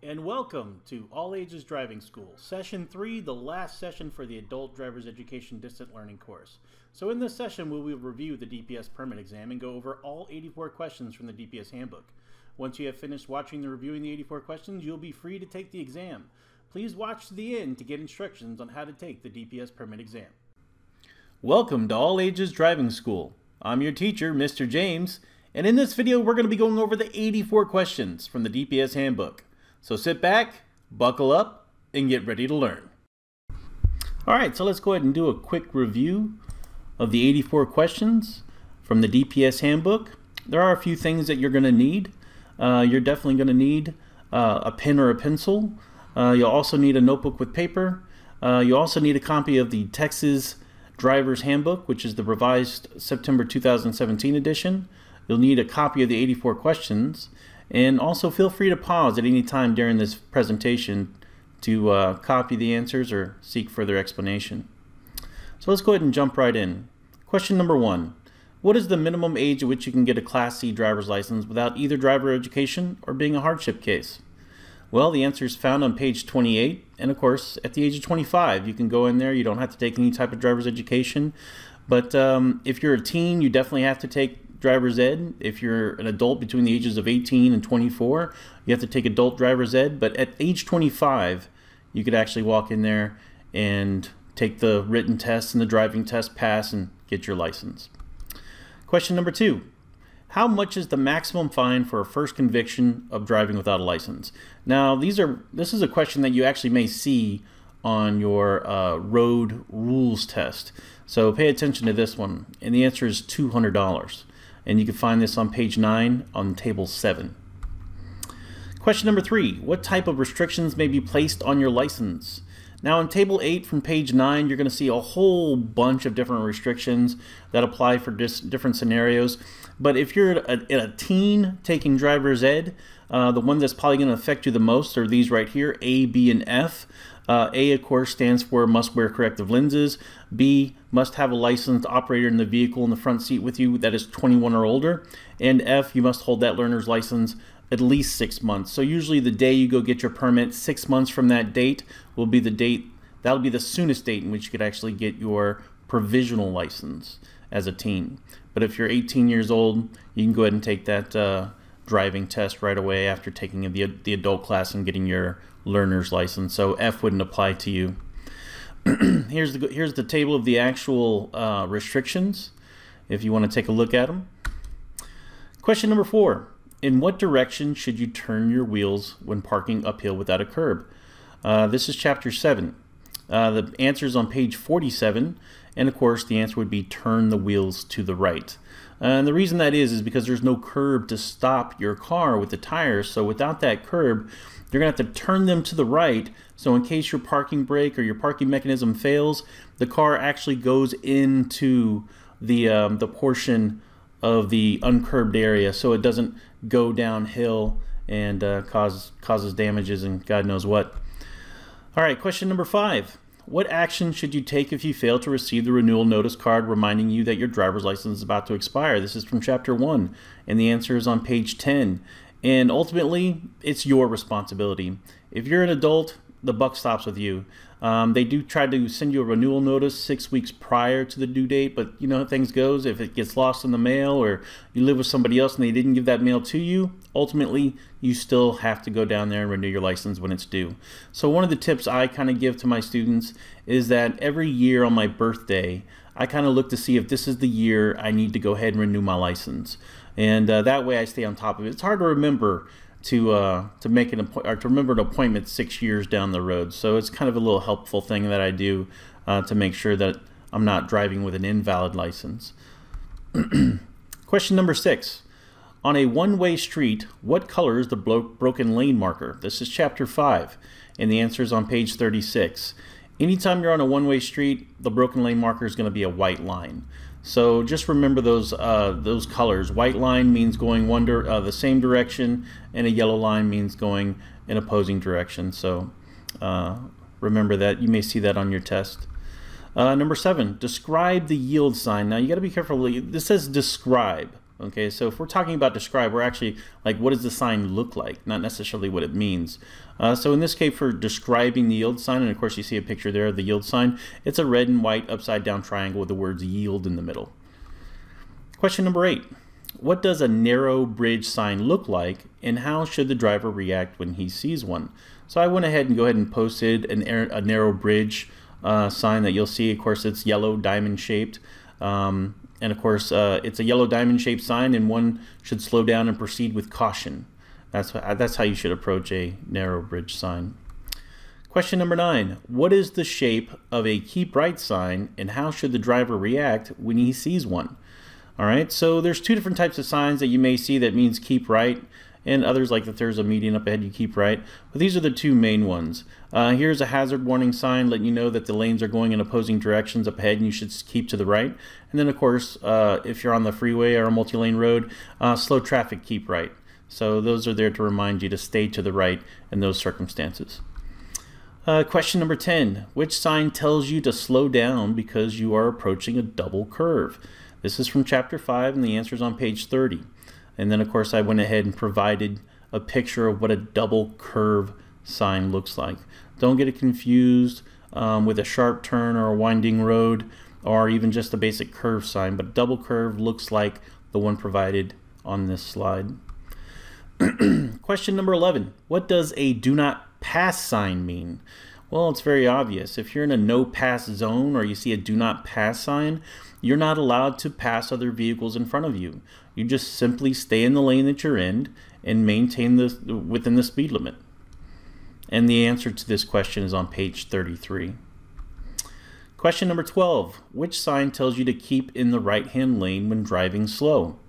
and welcome to All Ages Driving School, Session 3, the last session for the Adult Driver's Education Distant Learning course. So in this session, we will review the DPS permit exam and go over all 84 questions from the DPS handbook. Once you have finished watching and reviewing the 84 questions, you'll be free to take the exam. Please watch to the end to get instructions on how to take the DPS permit exam. Welcome to All Ages Driving School. I'm your teacher, Mr. James, and in this video we're going to be going over the 84 questions from the DPS handbook. So sit back, buckle up, and get ready to learn. Alright, so let's go ahead and do a quick review of the 84 questions from the DPS handbook. There are a few things that you're going to need. Uh, you're definitely going to need uh, a pen or a pencil. Uh, you'll also need a notebook with paper. Uh, you also need a copy of the Texas Driver's Handbook, which is the revised September 2017 edition. You'll need a copy of the 84 questions. And also feel free to pause at any time during this presentation to uh, copy the answers or seek further explanation. So let's go ahead and jump right in. Question number one. What is the minimum age at which you can get a Class C driver's license without either driver education or being a hardship case? Well, the answer is found on page 28, and of course, at the age of 25, you can go in there. You don't have to take any type of driver's education, but um, if you're a teen, you definitely have to take driver's ed. If you're an adult between the ages of 18 and 24, you have to take adult driver's ed. But at age 25, you could actually walk in there and take the written test and the driving test, pass, and get your license. Question number two how much is the maximum fine for a first conviction of driving without a license? Now, these are this is a question that you actually may see on your uh, road rules test. So pay attention to this one, and the answer is $200. And you can find this on page 9 on table 7. Question number 3. What type of restrictions may be placed on your license? Now in table 8 from page 9 you're going to see a whole bunch of different restrictions that apply for different scenarios. But if you're a, a teen taking driver's ed, uh, the one that's probably going to affect you the most are these right here, A, B, and F. Uh, a, of course, stands for must wear corrective lenses. B, must have a licensed operator in the vehicle in the front seat with you that is 21 or older. And F, you must hold that learner's license at least six months. So usually the day you go get your permit, six months from that date will be the date, that'll be the soonest date in which you could actually get your provisional license as a teen. But if you're 18 years old, you can go ahead and take that uh, driving test right away after taking the, the adult class and getting your learner's license. So F wouldn't apply to you. here's the here's the table of the actual uh, restrictions if you want to take a look at them. Question number four. In what direction should you turn your wheels when parking uphill without a curb? Uh, this is chapter 7. Uh, the answer is on page 47, and of course the answer would be turn the wheels to the right. and the reason that is is because there's no curb to stop your car with the tires, so without that curb, you're going to have to turn them to the right, so in case your parking brake or your parking mechanism fails, the car actually goes into the, um, the portion of the uncurbed area so it doesn't go downhill and uh, cause, causes damages and God knows what. All right, question number five. What action should you take if you fail to receive the renewal notice card reminding you that your driver's license is about to expire? This is from chapter 1, and the answer is on page 10. And ultimately, it's your responsibility. If you're an adult, the buck stops with you. Um, they do try to send you a renewal notice six weeks prior to the due date, but you know how things goes. If it gets lost in the mail or you live with somebody else and they didn't give that mail to you, ultimately you still have to go down there and renew your license when it's due. So one of the tips I kind of give to my students is that every year on my birthday, I kind of look to see if this is the year I need to go ahead and renew my license. And uh, that way I stay on top of it. It's hard to remember to uh, to make an appointment or to remember an appointment six years down the road. So it's kind of a little helpful thing that I do uh, to make sure that I'm not driving with an invalid license. Question number six. On a one-way street, what color is the blo broken lane marker? This is chapter 5, and the answer is on page 36. Anytime you're on a one-way street, the broken lane marker is going to be a white line. So just remember those uh, those colors. White line means going one uh, the same direction, and a yellow line means going in opposing direction. So uh, remember that. You may see that on your test. Uh, number seven, describe the yield sign. Now you got to be careful. This says describe. Okay, so if we're talking about describe, we're actually like, what does the sign look like, not necessarily what it means. Uh, so in this case, for describing the yield sign, and of course you see a picture there of the yield sign, it's a red and white upside down triangle with the words yield in the middle. Question number eight. What does a narrow bridge sign look like, and how should the driver react when he sees one? So I went ahead and go ahead and posted an, a narrow bridge uh, sign that you'll see. Of course, it's yellow diamond shaped. Um, and of course, uh, it's a yellow diamond shaped sign, and one should slow down and proceed with caution. That's, that's how you should approach a narrow bridge sign. Question number nine What is the shape of a keep right sign, and how should the driver react when he sees one? All right, so there's two different types of signs that you may see that means keep right and others like that there's a median up ahead you keep right. But these are the two main ones. Uh, here's a hazard warning sign letting you know that the lanes are going in opposing directions up ahead and you should keep to the right. And then of course uh, if you're on the freeway or a multi-lane road uh, slow traffic keep right. So those are there to remind you to stay to the right in those circumstances. Uh, question number 10 which sign tells you to slow down because you are approaching a double curve? This is from chapter 5 and the answer is on page 30 and then of course I went ahead and provided a picture of what a double curve sign looks like. Don't get it confused um, with a sharp turn or a winding road or even just a basic curve sign, but double curve looks like the one provided on this slide. Question number 11. What does a do not pass sign mean? Well, it's very obvious. If you're in a no pass zone or you see a do not pass sign, you're not allowed to pass other vehicles in front of you. You just simply stay in the lane that you're in and maintain the within the speed limit. And the answer to this question is on page 33. Question number 12. Which sign tells you to keep in the right-hand lane when driving slow?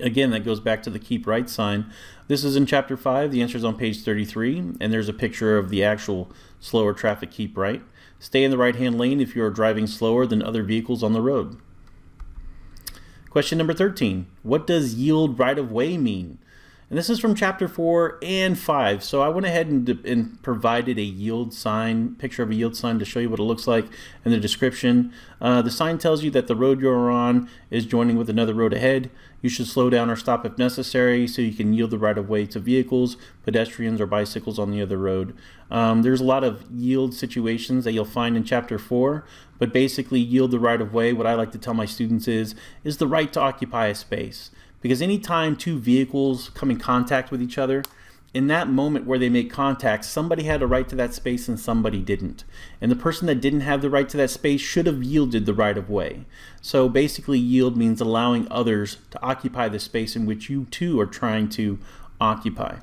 Again, that goes back to the keep right sign. This is in chapter 5. The answer is on page 33, and there's a picture of the actual slower traffic keep right. Stay in the right-hand lane if you are driving slower than other vehicles on the road. Question number 13. What does yield right-of-way mean? And this is from chapter 4 and 5. So I went ahead and, and, provided a yield sign, picture of a yield sign to show you what it looks like in the description. Uh, the sign tells you that the road you're on is joining with another road ahead. You should slow down or stop if necessary so you can yield the right of way to vehicles, pedestrians, or bicycles on the other road. Um, there's a lot of yield situations that you'll find in chapter 4, but basically yield the right of way, what I like to tell my students is, is the right to occupy a space. Because anytime two vehicles come in contact with each other, in that moment where they make contact, somebody had a right to that space and somebody didn't. And the person that didn't have the right to that space should have yielded the right of way. So basically, yield means allowing others to occupy the space in which you too are trying to occupy.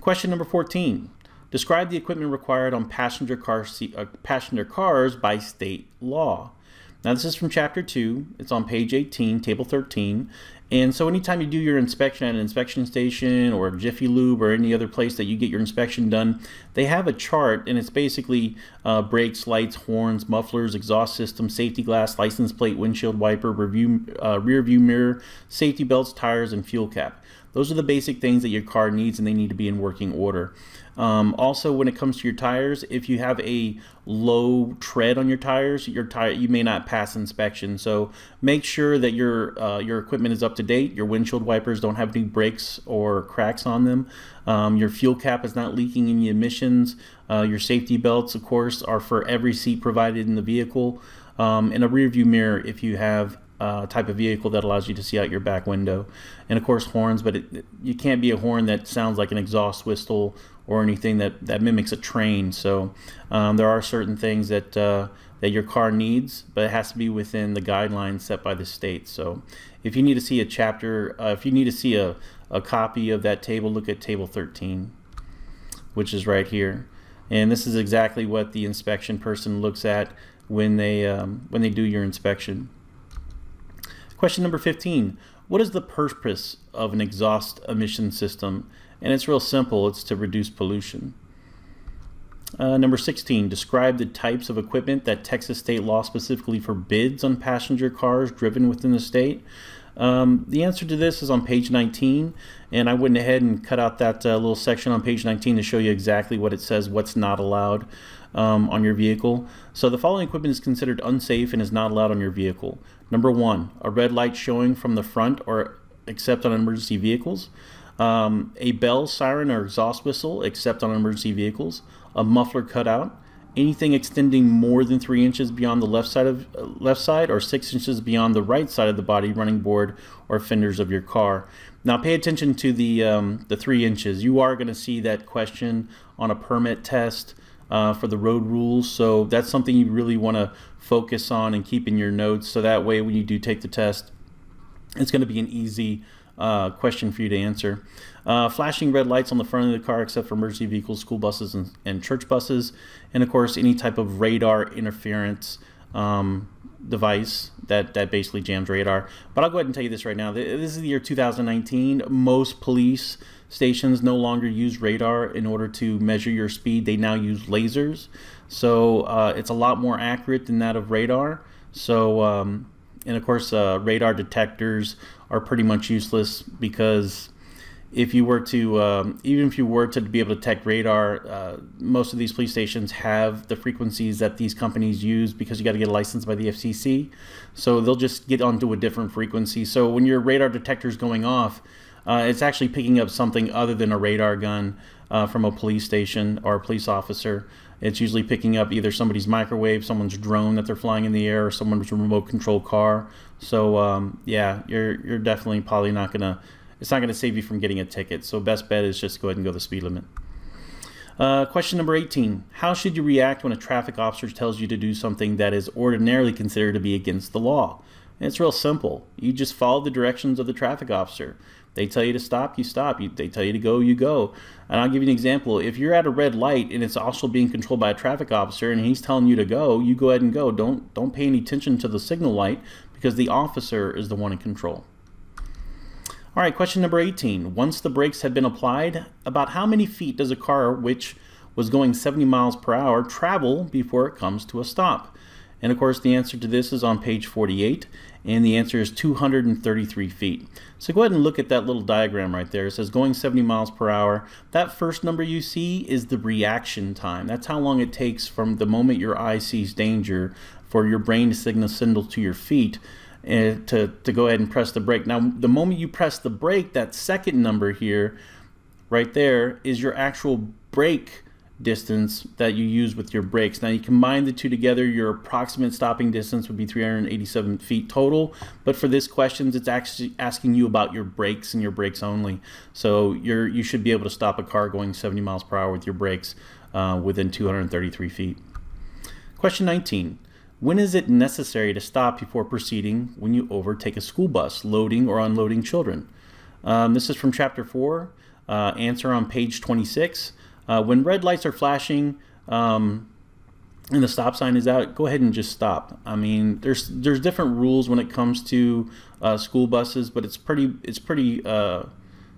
Question number 14. Describe the equipment required on passenger, car uh, passenger cars by state law. Now this is from chapter 2. It's on page 18, table 13. And so anytime you do your inspection at an inspection station or Jiffy Lube or any other place that you get your inspection done, they have a chart and it's basically uh, brakes, lights, horns, mufflers, exhaust system, safety glass, license plate, windshield wiper, review, uh, rear view mirror, safety belts, tires, and fuel cap. Those are the basic things that your car needs and they need to be in working order. Um, also, when it comes to your tires, if you have a low tread on your tires, your tire you may not pass inspection. So make sure that your uh, your equipment is up to date. Your windshield wipers don't have any breaks or cracks on them. Um, your fuel cap is not leaking any emissions. Uh, your safety belts, of course, are for every seat provided in the vehicle. Um, and a rear view mirror if you have uh, type of vehicle that allows you to see out your back window. And of course horns, but it, you can't be a horn that sounds like an exhaust whistle or anything that, that mimics a train. So um, there are certain things that uh, that your car needs, but it has to be within the guidelines set by the state. So if you need to see a chapter, uh, if you need to see a, a copy of that table, look at table 13, which is right here. And this is exactly what the inspection person looks at when they um, when they do your inspection. Question number 15. What is the purpose of an exhaust emission system and it's real simple. It's to reduce pollution. Uh, number 16, describe the types of equipment that Texas state law specifically forbids on passenger cars driven within the state. Um, the answer to this is on page 19, and I went ahead and cut out that uh, little section on page 19 to show you exactly what it says, what's not allowed um, on your vehicle. So the following equipment is considered unsafe and is not allowed on your vehicle. Number one, a red light showing from the front or except on emergency vehicles. Um, a bell, siren, or exhaust whistle except on emergency vehicles. A muffler cutout. Anything extending more than three inches beyond the left side of uh, left side or six inches beyond the right side of the body, running board, or fenders of your car. Now, pay attention to the um, the three inches. You are going to see that question on a permit test uh, for the road rules. So that's something you really want to focus on and keep in your notes. So that way, when you do take the test, it's going to be an easy uh, question for you to answer. Uh, flashing red lights on the front of the car, except for emergency vehicles, school buses, and, and church buses, and of course any type of radar interference um, device that that basically jams radar. But I'll go ahead and tell you this right now. This is the year 2019. Most police stations no longer use radar in order to measure your speed. They now use lasers, so uh, it's a lot more accurate than that of radar. So um, and of course uh, radar detectors are pretty much useless because if you were to um, even if you were to be able to detect radar uh, most of these police stations have the frequencies that these companies use because you got to get a license by the fcc so they'll just get onto a different frequency so when your radar detector is going off uh, it's actually picking up something other than a radar gun uh, from a police station or a police officer it's usually picking up either somebody's microwave someone's drone that they're flying in the air or someone's remote control car so um, yeah you're you're definitely probably not gonna it's not to save you from getting a ticket. So best bet is just go ahead and go the speed limit. Uh, question number 18. How should you react when a traffic officer tells you to do something that is ordinarily considered to be against the law? And it's real simple. You just follow the directions of the traffic officer. They tell you to stop, you stop. You, they tell you to go, you go. And I'll give you an example. If you're at a red light and it's also being controlled by a traffic officer and he's telling you to go, you go ahead and go. Don't don't pay any attention to the signal light because the officer is the one in control. All right, question number 18. Once the brakes had been applied, about how many feet does a car which was going 70 miles per hour travel before it comes to a stop? And of course, the answer to this is on page 48, and the answer is 233 feet. So go ahead and look at that little diagram right there. It says going 70 miles per hour. That first number you see is the reaction time. That's how long it takes from the moment your eye sees danger for your brain to signal signal to your feet and to, to go ahead and press the brake. Now, the moment you press the brake, that second number here, right there, is your actual brake distance that you use with your brakes. Now you combine the two together, your approximate stopping distance would be 387 feet total. But for this questions, it's actually asking you about your brakes and your brakes only. So you're you should be able to stop a car going 70 miles per hour with your brakes uh, within 233 feet. Question 19. When is it necessary to stop before proceeding when you overtake a school bus loading or unloading children? Um, this is from chapter 4, uh, answer on page 26. Uh, when red lights are flashing um, and the stop sign is out, go ahead and just stop. I mean, there's there's different rules when it comes to uh, school buses, but it's pretty it's pretty uh,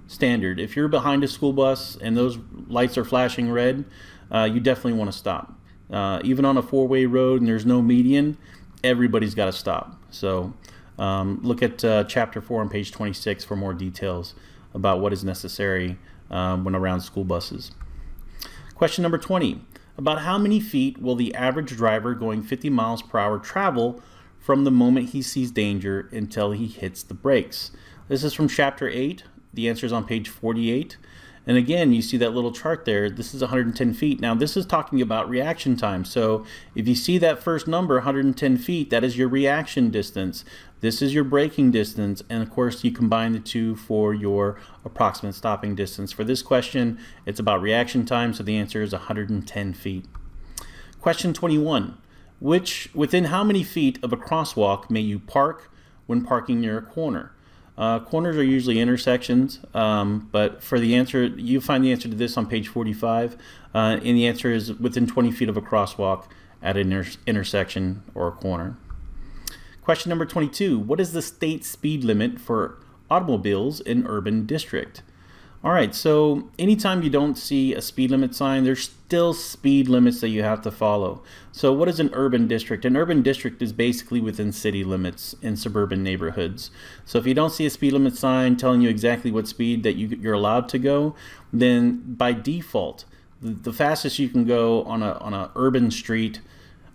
standard. If you're behind a school bus and those lights are flashing red, uh, you definitely want to stop. Uh, even on a four-way road and there's no median, everybody's got to stop. So um, look at uh, chapter 4 on page 26 for more details about what is necessary um, when around school buses. Question number 20. About how many feet will the average driver going 50 miles per hour travel from the moment he sees danger until he hits the brakes? This is from chapter 8. The answer is on page 48. And again, you see that little chart there. This is 110 feet. Now, this is talking about reaction time. So if you see that first number, 110 feet, that is your reaction distance. This is your braking distance. And of course, you combine the two for your approximate stopping distance. For this question, it's about reaction time. So the answer is 110 feet. Question 21. Which, within how many feet of a crosswalk may you park when parking near a corner? Uh, corners are usually intersections, um, but for the answer, you find the answer to this on page 45, uh, and the answer is within 20 feet of a crosswalk at an inter intersection or a corner. Question number 22, what is the state speed limit for automobiles in urban district? All right, so anytime you don't see a speed limit sign, there's still speed limits that you have to follow. So what is an urban district? An urban district is basically within city limits in suburban neighborhoods. So if you don't see a speed limit sign telling you exactly what speed that you, are allowed to go, then by default, the, the, fastest you can go on a, on a urban street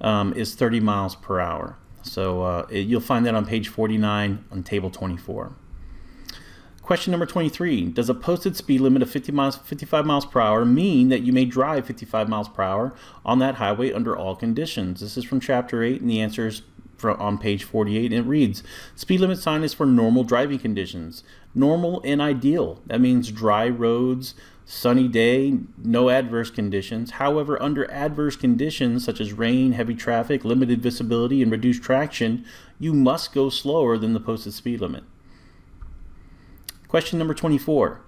um, is 30 miles per hour. So uh, it, you'll find that on page 49 on table 24. Question number 23. Does a posted speed limit of 50 miles, 55 miles per hour mean that you may drive 55 miles per hour on that highway under all conditions? This is from chapter 8 and the answer is on page 48 and it reads, speed limit sign is for normal driving conditions. Normal and ideal. That means dry roads, sunny day, no adverse conditions. However, under adverse conditions such as rain, heavy traffic, limited visibility, and reduced traction, you must go slower than the posted speed limit. Question number 24.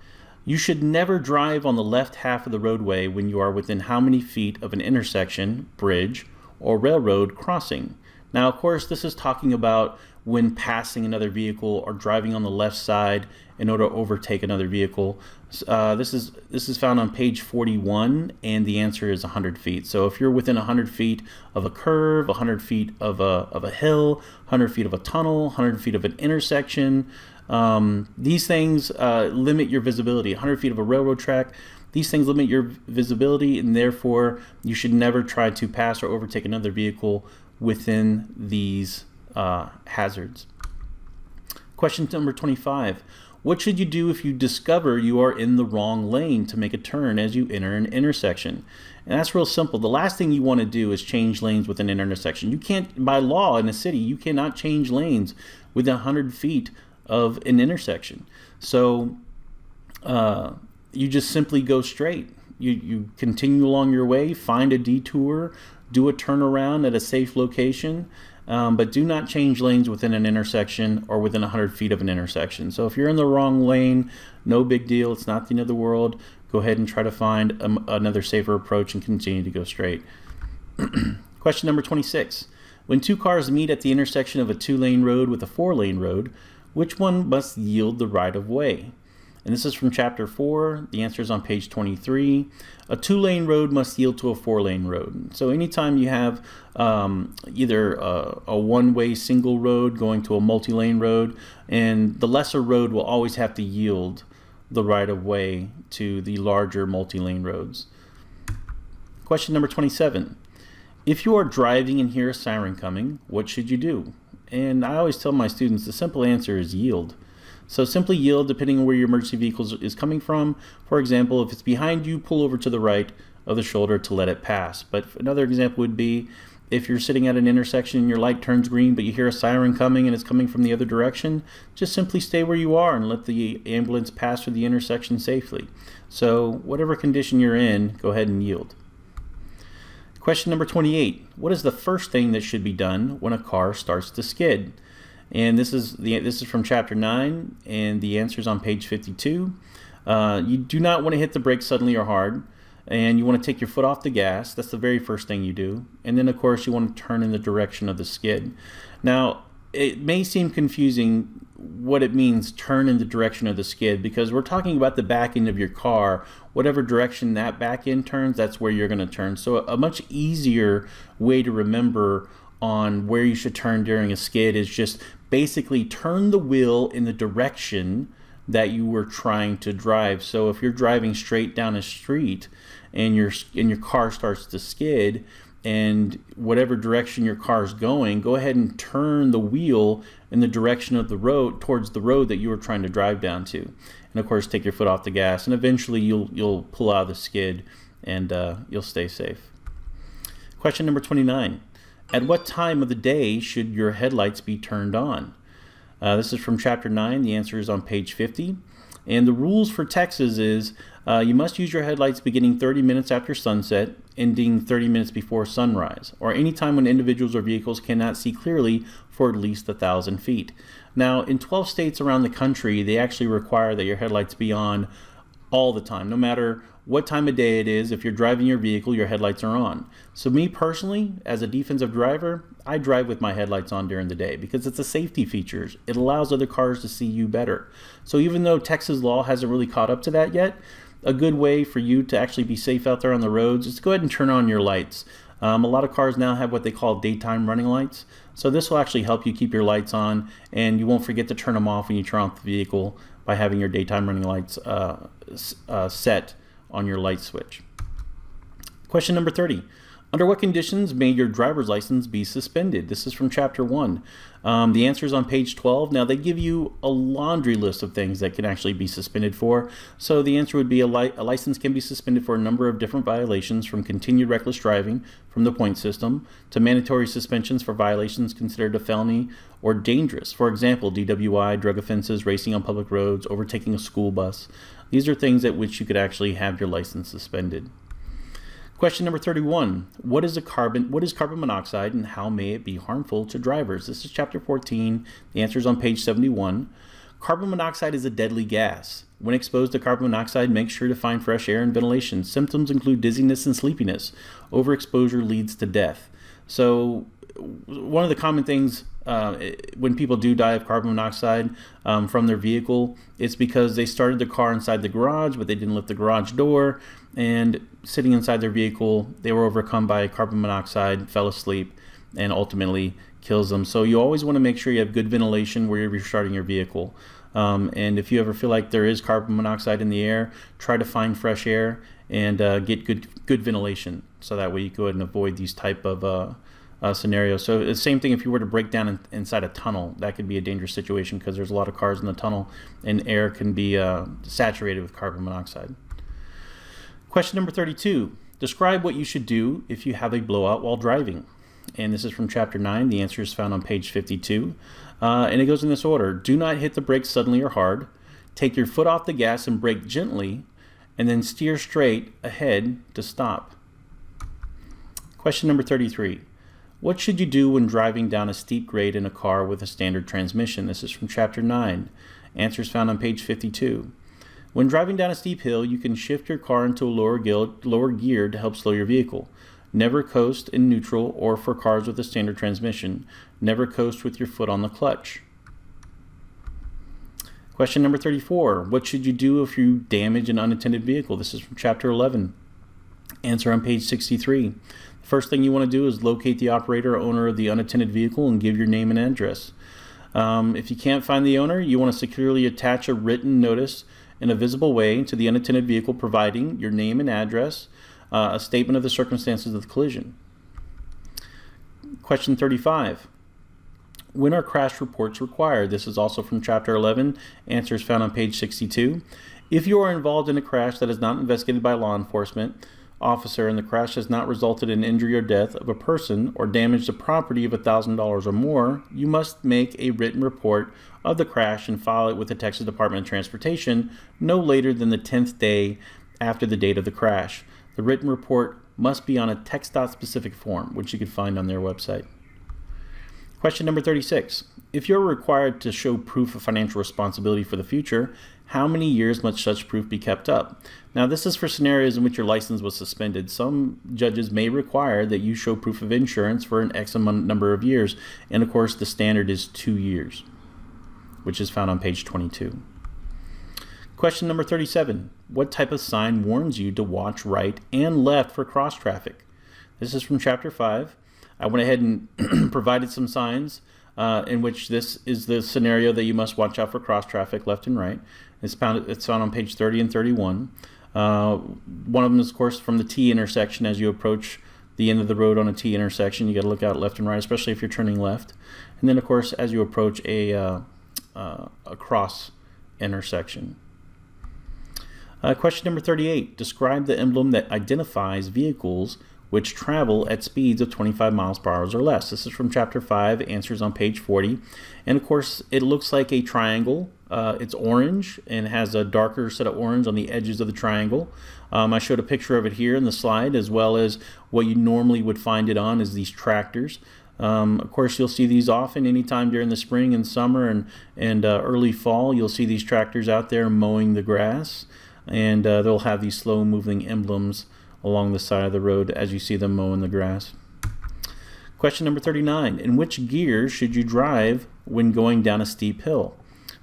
You should never drive on the left half of the roadway when you are within how many feet of an intersection, bridge, or railroad crossing. Now, of course, this is talking about when passing another vehicle or driving on the left side in order to overtake another vehicle. Uh, this is this is found on page 41, and the answer is 100 feet. So if you're within 100 feet of a curve, 100 feet of a, of a hill, 100 feet of a tunnel, 100 feet of an intersection, um, these things uh, limit your visibility. 100 feet of a railroad track, these things limit your visibility, and therefore you should never try to pass or overtake another vehicle within these uh, hazards. Question number 25. What should you do if you discover you are in the wrong lane to make a turn as you enter an intersection? And that's real simple. The last thing you want to do is change lanes within an intersection. You can't, by law in a city, you cannot change lanes within 100 feet of an intersection. So uh, you just simply go straight. You, you continue along your way, find a detour, do a turnaround at a safe location, um, but do not change lanes within an intersection or within 100 feet of an intersection. So if you're in the wrong lane, no big deal. It's not the end of the world. Go ahead and try to find a, another safer approach and continue to go straight. Question number 26. When two cars meet at the intersection of a two lane road with a four lane road, which one must yield the right of way? And this is from chapter 4. The answer is on page 23. A two lane road must yield to a four lane road. So, anytime you have um, either a, a one way single road going to a multi lane road, and the lesser road will always have to yield the right of way to the larger multi lane roads. Question number 27. If you are driving and hear a siren coming, what should you do? And I always tell my students the simple answer is yield. So simply yield depending on where your emergency vehicle is coming from. For example, if it's behind you, pull over to the right of the shoulder to let it pass. But another example would be if you're sitting at an intersection and your light turns green, but you hear a siren coming and it's coming from the other direction, just simply stay where you are and let the ambulance pass through the intersection safely. So, whatever condition you're in, go ahead and yield. Question number 28. What is the first thing that should be done when a car starts to skid? And this is the this is from chapter 9 and the answer is on page 52. Uh, you do not want to hit the brakes suddenly or hard and you want to take your foot off the gas. That's the very first thing you do. And then of course you want to turn in the direction of the skid. Now, it may seem confusing what it means turn in the direction of the skid because we're talking about the back end of your car whatever direction that back end turns, that's where you're going to turn. So a much easier way to remember on where you should turn during a skid is just basically turn the wheel in the direction that you were trying to drive. So if you're driving straight down a street and your and your car starts to skid and whatever direction your car is going, go ahead and turn the wheel in the direction of the road towards the road that you were trying to drive down to. And of course take your foot off the gas and eventually you'll you'll pull out of the skid and uh, you'll stay safe. Question number 29 at what time of the day should your headlights be turned on? Uh, this is from chapter 9 the answer is on page 50 and the rules for texas is uh, you must use your headlights beginning 30 minutes after sunset ending 30 minutes before sunrise or any time when individuals or vehicles cannot see clearly for at least a thousand feet now, in 12 states around the country, they actually require that your headlights be on all the time, no matter what time of day it is. If you're driving your vehicle, your headlights are on. So, me personally, as a defensive driver, I drive with my headlights on during the day because it's a safety feature. It allows other cars to see you better. So, even though Texas law hasn't really caught up to that yet, a good way for you to actually be safe out there on the roads is to go ahead and turn on your lights. Um, a lot of cars now have what they call daytime running lights. So this will actually help you keep your lights on and you won't forget to turn them off when you turn off the vehicle by having your daytime running lights uh, uh, set on your light switch. Question number 30. Under what conditions may your driver's license be suspended? This is from chapter 1. Um, the answer is on page 12. Now, they give you a laundry list of things that can actually be suspended for. So, the answer would be a, li a license can be suspended for a number of different violations from continued reckless driving from the point system to mandatory suspensions for violations considered a felony or dangerous. For example, DWI, drug offenses, racing on public roads, overtaking a school bus. These are things at which you could actually have your license suspended. Question number 31. What is a carbon what is carbon monoxide and how may it be harmful to drivers? This is chapter 14. The answer is on page 71. Carbon monoxide is a deadly gas. When exposed to carbon monoxide, make sure to find fresh air and ventilation. Symptoms include dizziness and sleepiness. Overexposure leads to death. So, one of the common things uh, when people do die of carbon monoxide um, from their vehicle, it's because they started the car inside the garage, but they didn't lift the garage door and sitting inside their vehicle, they were overcome by carbon monoxide, fell asleep, and ultimately kills them. So you always want to make sure you have good ventilation where you're restarting your vehicle. Um, and if you ever feel like there is carbon monoxide in the air, try to find fresh air and uh, get good good ventilation. So that way you go ahead and avoid these type of uh, uh, scenarios. So the same thing if you were to break down in, inside a tunnel, that could be a dangerous situation because there's a lot of cars in the tunnel, and air can be uh, saturated with carbon monoxide. Question number 32. Describe what you should do if you have a blowout while driving. And this is from chapter 9. The answer is found on page 52. Uh, and it goes in this order Do not hit the brakes suddenly or hard. Take your foot off the gas and brake gently, and then steer straight ahead to stop. Question number 33. What should you do when driving down a steep grade in a car with a standard transmission? This is from chapter 9. Answers found on page 52. When driving down a steep hill, you can shift your car into a lower, lower gear to help slow your vehicle. Never coast in neutral or for cars with a standard transmission. Never coast with your foot on the clutch. Question number 34. What should you do if you damage an unattended vehicle? This is from chapter 11. Answer on page 63. The first thing you want to do is locate the operator or owner of the unattended vehicle and give your name and address. Um, if you can't find the owner, you want to securely attach a written notice in a visible way to the unattended vehicle providing your name and address, uh, a statement of the circumstances of the collision. Question 35. When are crash reports required? This is also from Chapter 11, answers found on page 62. If you are involved in a crash that is not investigated by law enforcement, officer and the crash has not resulted in injury or death of a person or damage to property of $1,000 or more, you must make a written report of the crash and file it with the Texas Department of Transportation no later than the 10th day after the date of the crash. The written report must be on a TxDOT specific form, which you can find on their website. Question number 36. If you're required to show proof of financial responsibility for the future, how many years must such proof be kept up? Now, this is for scenarios in which your license was suspended. Some judges may require that you show proof of insurance for an X amount number of years, and of course, the standard is two years which is found on page 22. Question number 37. What type of sign warns you to watch right and left for cross traffic? This is from chapter 5. I went ahead and provided some signs uh, in which this is the scenario that you must watch out for cross traffic left and right. It's found, it's found on page 30 and 31. Uh, one of them is, of course, from the T intersection as you approach the end of the road on a T intersection. You got to look out left and right, especially if you're turning left. And then, of course, as you approach a uh, uh, a cross intersection. Uh, question number 38. Describe the emblem that identifies vehicles which travel at speeds of 25 miles per hour or less. This is from chapter 5, answers on page 40. And of course, it looks like a triangle. Uh, it's orange and has a darker set of orange on the edges of the triangle. Um, I showed a picture of it here in the slide, as well as what you normally would find it on is these tractors. Um, of course, you'll see these often anytime during the spring and summer and, and uh, early fall. You'll see these tractors out there mowing the grass, and uh, they'll have these slow moving emblems along the side of the road as you see them mowing the grass. Question number 39 In which gear should you drive when going down a steep hill?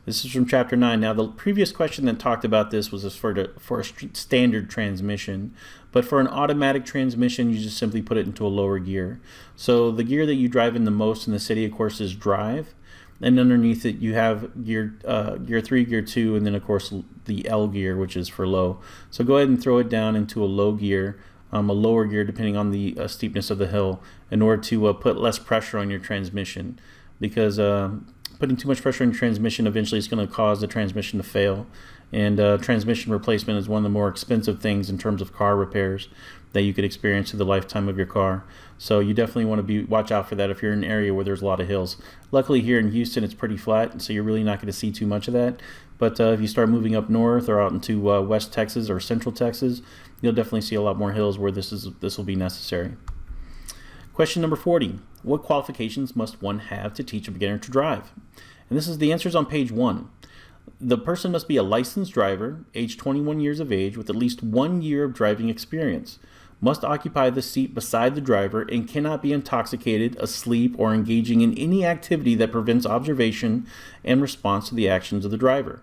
This is from chapter 9. Now, the previous question that talked about this was for, for a standard transmission, but for an automatic transmission, you just simply put it into a lower gear. So the gear that you drive in the most in the city, of course, is drive. And underneath it, you have gear, uh, gear 3, gear 2, and then, of course, the L gear, which is for low. So go ahead and throw it down into a low gear um, a lower gear depending on the uh, steepness of the hill in order to uh, put less pressure on your transmission because uh, putting too much pressure on your transmission eventually is going to cause the transmission to fail and uh, transmission replacement is one of the more expensive things in terms of car repairs that you could experience through the lifetime of your car. So you definitely want to be watch out for that if you're in an area where there's a lot of hills. Luckily here in Houston it's pretty flat, so you're really not going to see too much of that. But uh, if you start moving up north or out into uh, West Texas or Central Texas, you'll definitely see a lot more hills where this is this will be necessary. Question number 40. What qualifications must one have to teach a beginner to drive? And this is the answers on page 1. The person must be a licensed driver, age 21 years of age, with at least one year of driving experience, must occupy the seat beside the driver, and cannot be intoxicated, asleep, or engaging in any activity that prevents observation and response to the actions of the driver.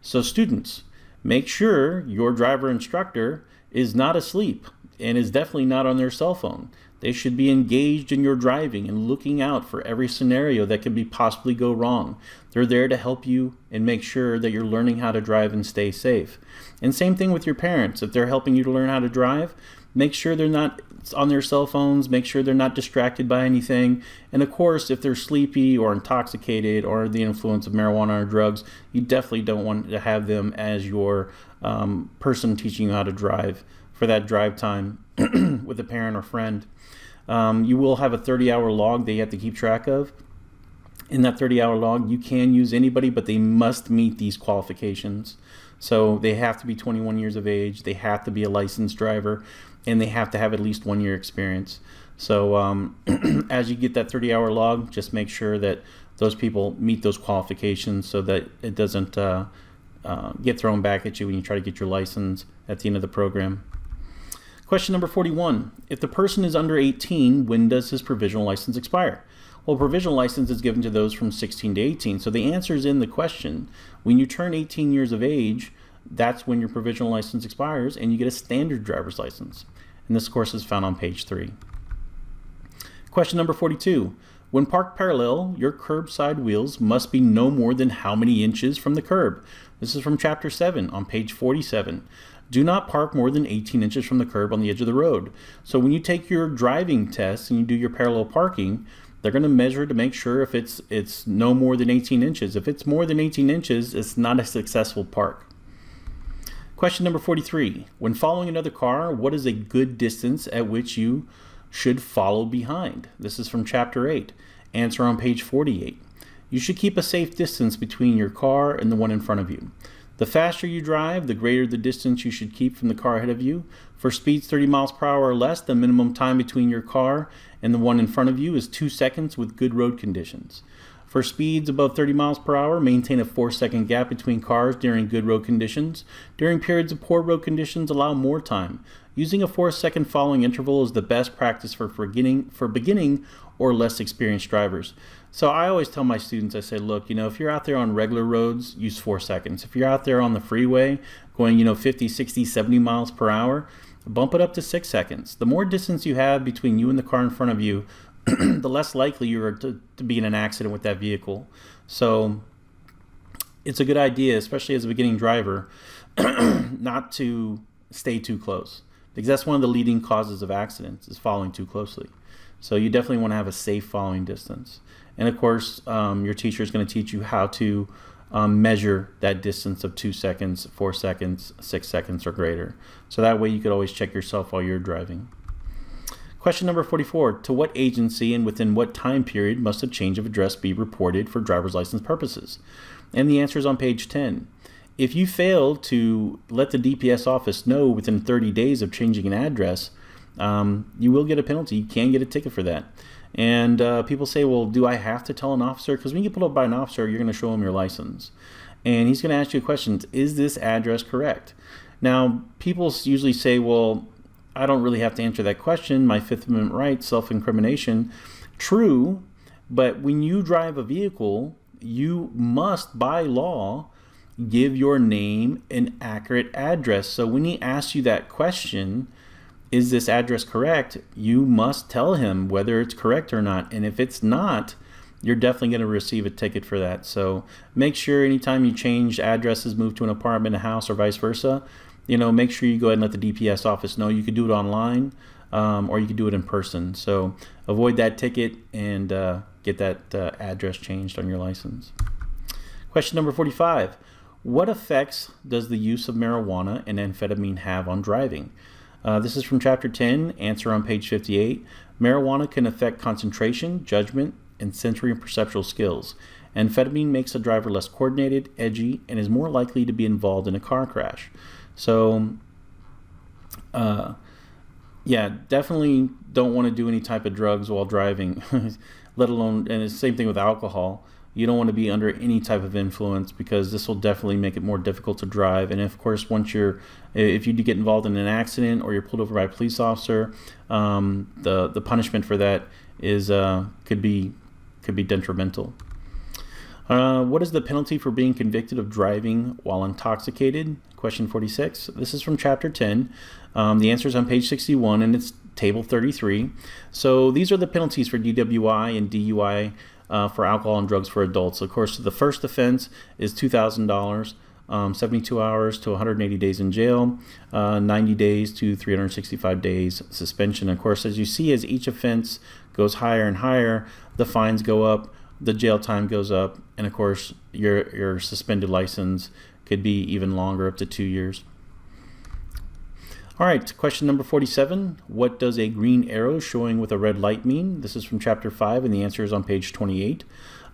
So, students, make sure your driver instructor is not asleep and is definitely not on their cell phone. They should be engaged in your driving and looking out for every scenario that could be possibly go wrong. They're there to help you and make sure that you're learning how to drive and stay safe. And same thing with your parents. If they're helping you to learn how to drive, make sure they're not on their cell phones, make sure they're not distracted by anything. And of course, if they're sleepy or intoxicated or the influence of marijuana or drugs, you definitely don't want to have them as your um, person teaching you how to drive for that drive time with a parent or friend. Um, you will have a 30 hour log that you have to keep track of. In that 30 hour log, you can use anybody, but they must meet these qualifications. So they have to be 21 years of age, they have to be a licensed driver, and they have to have at least one year experience. So um, as you get that 30 hour log, just make sure that those people meet those qualifications so that it doesn't uh, uh, get thrown back at you when you try to get your license at the end of the program. Question number 41. If the person is under 18, when does his provisional license expire? Well, provisional license is given to those from 16 to 18. So the answer is in the question. When you turn 18 years of age, that's when your provisional license expires and you get a standard driver's license. And this course is found on page 3. Question number 42. When parked parallel, your curbside wheels must be no more than how many inches from the curb? This is from chapter 7 on page 47 do not park more than 18 inches from the curb on the edge of the road. So when you take your driving test and you do your parallel parking, they're going to measure to make sure if it's it's no more than 18 inches. If it's more than 18 inches, it's not a successful park. Question number 43. When following another car, what is a good distance at which you should follow behind? This is from chapter 8. Answer on page 48. You should keep a safe distance between your car and the one in front of you. The faster you drive, the greater the distance you should keep from the car ahead of you. For speeds 30 miles per hour or less, the minimum time between your car and the one in front of you is 2 seconds with good road conditions. For speeds above 30 miles per hour, maintain a 4 second gap between cars during good road conditions. During periods of poor road conditions, allow more time. Using a 4 second following interval is the best practice for for beginning or less experienced drivers. So I always tell my students, I say, look, you know, if you're out there on regular roads, use four seconds. If you're out there on the freeway going, you know, 50, 60, 70 miles per hour, bump it up to six seconds. The more distance you have between you and the car in front of you, the less likely you are to, to be in an accident with that vehicle. So it's a good idea, especially as a beginning driver, not to stay too close because that's one of the leading causes of accidents is following too closely. So you definitely want to have a safe following distance. And of course, um, your teacher is going to teach you how to um, measure that distance of two seconds, four seconds, six seconds, or greater. So that way you could always check yourself while you're driving. Question number 44. To what agency and within what time period must a change of address be reported for driver's license purposes? And the answer is on page 10. If you fail to let the DPS office know within 30 days of changing an address, um, you will get a penalty. You can get a ticket for that. And uh, people say, well, do I have to tell an officer? Because when you get pulled up by an officer, you're going to show him your license. And he's going to ask you questions. Is this address correct? Now, people usually say, well, I don't really have to answer that question. My Fifth Amendment right, self incrimination. True, but when you drive a vehicle, you must, by law, give your name and accurate address. So when he asks you that question, is this address correct? You must tell him whether it's correct or not. And if it's not, you're definitely going to receive a ticket for that. So make sure anytime you change addresses, move to an apartment, a house, or vice versa, you know, make sure you go ahead and let the DPS office know. You could do it online um, or you could do it in person. So avoid that ticket and uh, get that uh, address changed on your license. Question number 45. What effects does the use of marijuana and amphetamine have on driving? Uh, this is from chapter 10, answer on page 58. Marijuana can affect concentration, judgment, and sensory and perceptual skills. Amphetamine makes a driver less coordinated, edgy, and is more likely to be involved in a car crash. So, uh, yeah, definitely don't want to do any type of drugs while driving, let alone, and the same thing with alcohol. You don't want to be under any type of influence because this will definitely make it more difficult to drive. And of course, once you're, if you do get involved in an accident or you're pulled over by a police officer, um, the the punishment for that is uh, could be could be detrimental. Uh, what is the penalty for being convicted of driving while intoxicated? Question 46. This is from chapter 10. Um, the answer is on page 61 and it's table 33. So these are the penalties for DWI and DUI uh, for alcohol and drugs for adults. Of course, the first offense is $2,000. Um, 72 hours to 180 days in jail, uh, 90 days to 365 days suspension. Of course, as you see, as each offense goes higher and higher, the fines go up, the jail time goes up, and of course, your your suspended license could be even longer, up to two years. All right, question number 47. What does a green arrow showing with a red light mean? This is from chapter 5, and the answer is on page 28.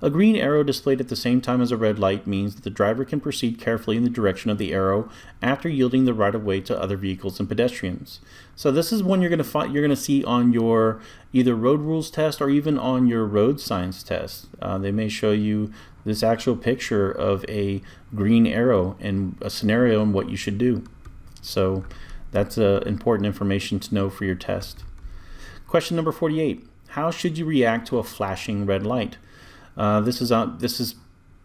A green arrow displayed at the same time as a red light means that the driver can proceed carefully in the direction of the arrow after yielding the right of way to other vehicles and pedestrians. So this is one you're going to find you're going to see on your either road rules test or even on your road signs test. Uh, they may show you this actual picture of a green arrow and a scenario and what you should do. So that's uh, important information to know for your test. Question number 48. How should you react to a flashing red light? Uh, this is on, this is